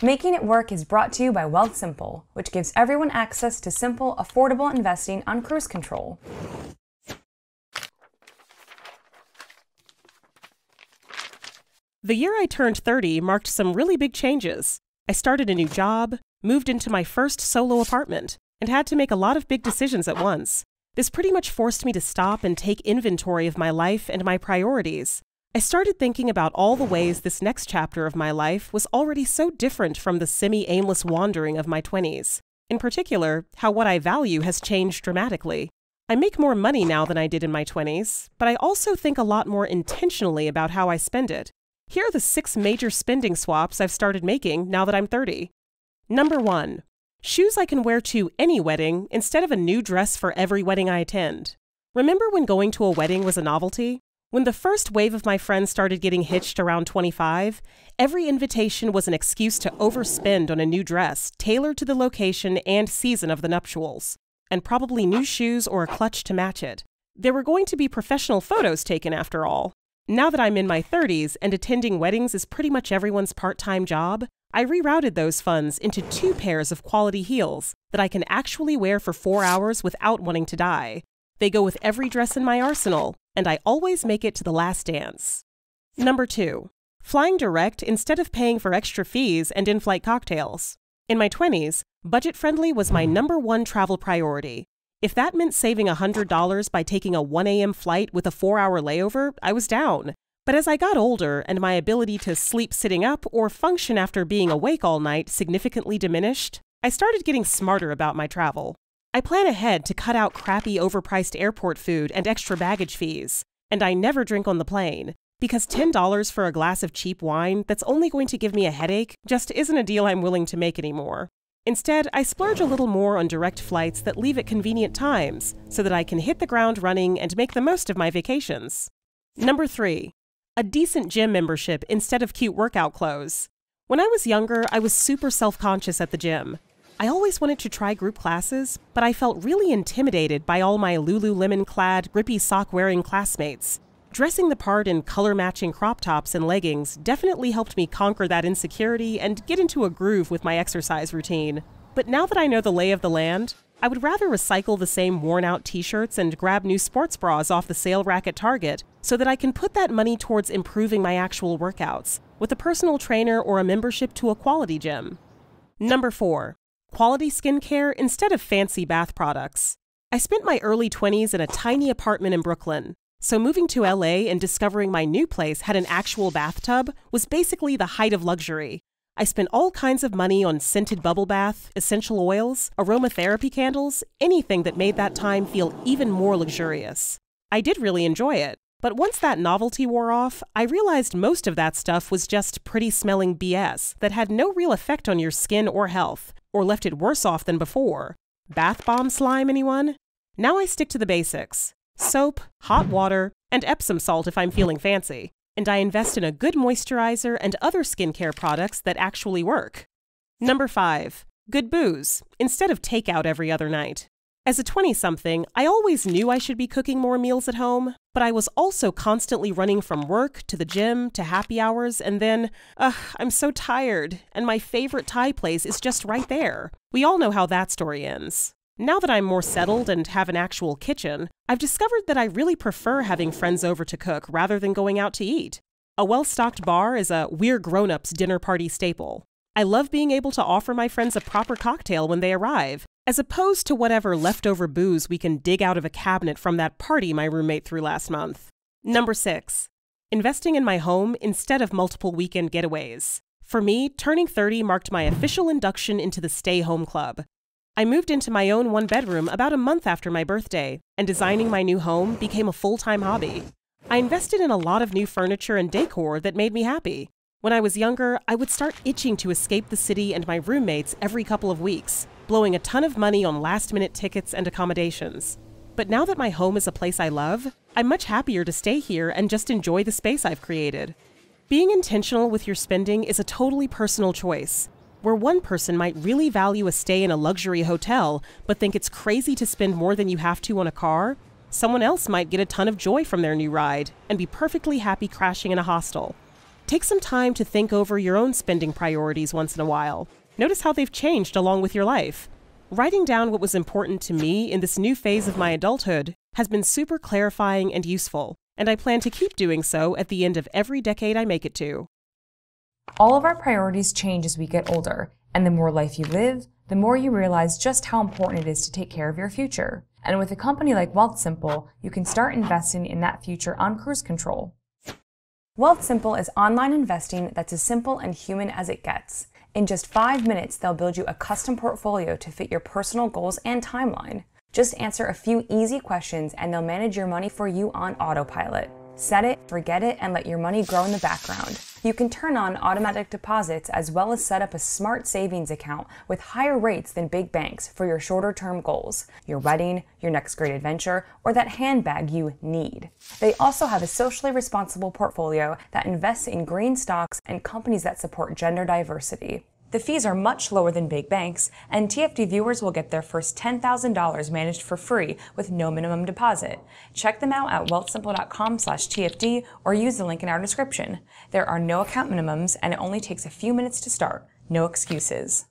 Making It Work is brought to you by Wealthsimple, which gives everyone access to simple, affordable investing on cruise control. The year I turned 30 marked some really big changes. I started a new job, moved into my first solo apartment, and had to make a lot of big decisions at once. This pretty much forced me to stop and take inventory of my life and my priorities. I started thinking about all the ways this next chapter of my life was already so different from the semi aimless wandering of my 20s. In particular, how what I value has changed dramatically. I make more money now than I did in my 20s, but I also think a lot more intentionally about how I spend it. Here are the six major spending swaps I've started making now that I'm 30. Number one, shoes I can wear to any wedding instead of a new dress for every wedding I attend. Remember when going to a wedding was a novelty? When the first wave of my friends started getting hitched around 25, every invitation was an excuse to overspend on a new dress tailored to the location and season of the nuptials, and probably new shoes or a clutch to match it. There were going to be professional photos taken after all. Now that I'm in my 30s and attending weddings is pretty much everyone's part time job, I rerouted those funds into two pairs of quality heels that I can actually wear for four hours without wanting to die. They go with every dress in my arsenal, and I always make it to the last dance. Number two, flying direct instead of paying for extra fees and in flight cocktails. In my 20s, budget friendly was my number one travel priority. If that meant saving $100 by taking a 1 a.m. flight with a four hour layover, I was down. But as I got older and my ability to sleep sitting up or function after being awake all night significantly diminished, I started getting smarter about my travel. I plan ahead to cut out crappy overpriced airport food and extra baggage fees, and I never drink on the plane, because $10 for a glass of cheap wine that's only going to give me a headache just isn't a deal I'm willing to make anymore. Instead, I splurge a little more on direct flights that leave at convenient times so that I can hit the ground running and make the most of my vacations. Number three, a decent gym membership instead of cute workout clothes. When I was younger, I was super self conscious at the gym. I always wanted to try group classes, but I felt really intimidated by all my Lululemon clad, grippy sock wearing classmates. Dressing the part in color matching crop tops and leggings definitely helped me conquer that insecurity and get into a groove with my exercise routine. But now that I know the lay of the land, I would rather recycle the same worn out t shirts and grab new sports bras off the sale rack at Target so that I can put that money towards improving my actual workouts with a personal trainer or a membership to a quality gym. Number 4 quality skincare instead of fancy bath products. I spent my early 20s in a tiny apartment in Brooklyn, so moving to LA and discovering my new place had an actual bathtub was basically the height of luxury. I spent all kinds of money on scented bubble bath, essential oils, aromatherapy candles, anything that made that time feel even more luxurious. I did really enjoy it, but once that novelty wore off, I realized most of that stuff was just pretty smelling BS that had no real effect on your skin or health, or left it worse off than before. Bath bomb slime, anyone? Now I stick to the basics soap, hot water, and Epsom salt if I'm feeling fancy. And I invest in a good moisturizer and other skincare products that actually work. Number 5. Good booze, instead of takeout every other night. As a 20 something, I always knew I should be cooking more meals at home, but I was also constantly running from work to the gym to happy hours, and then, ugh, I'm so tired, and my favorite Thai place is just right there. We all know how that story ends. Now that I'm more settled and have an actual kitchen, I've discovered that I really prefer having friends over to cook rather than going out to eat. A well stocked bar is a we're grown ups dinner party staple. I love being able to offer my friends a proper cocktail when they arrive, as opposed to whatever leftover booze we can dig out of a cabinet from that party my roommate threw last month. Number six, investing in my home instead of multiple weekend getaways. For me, turning 30 marked my official induction into the Stay Home Club. I moved into my own one bedroom about a month after my birthday, and designing my new home became a full time hobby. I invested in a lot of new furniture and decor that made me happy. When I was younger, I would start itching to escape the city and my roommates every couple of weeks, blowing a ton of money on last minute tickets and accommodations. But now that my home is a place I love, I'm much happier to stay here and just enjoy the space I've created. Being intentional with your spending is a totally personal choice. Where one person might really value a stay in a luxury hotel, but think it's crazy to spend more than you have to on a car, someone else might get a ton of joy from their new ride and be perfectly happy crashing in a hostel. Take some time to think over your own spending priorities once in a while. Notice how they've changed along with your life. Writing down what was important to me in this new phase of my adulthood has been super clarifying and useful, and I plan to keep doing so at the end of every decade I make it to. All of our priorities change as we get older, and the more life you live, the more you realize just how important it is to take care of your future. And with a company like Wealthsimple, you can start investing in that future on cruise control. Wealthsimple is online investing that's as simple and human as it gets. In just five minutes, they'll build you a custom portfolio to fit your personal goals and timeline. Just answer a few easy questions and they'll manage your money for you on autopilot. Set it, forget it, and let your money grow in the background. You can turn on automatic deposits as well as set up a smart savings account with higher rates than big banks for your shorter term goals, your wedding, your next great adventure, or that handbag you need. They also have a socially responsible portfolio that invests in green stocks and companies that support gender diversity. The fees are much lower than big banks, and TFD viewers will get their first $10,000 managed for free with no minimum deposit. Check them out at wealthsimple.com/tfd or use the link in our description. There are no account minimums, and it only takes a few minutes to start. No excuses.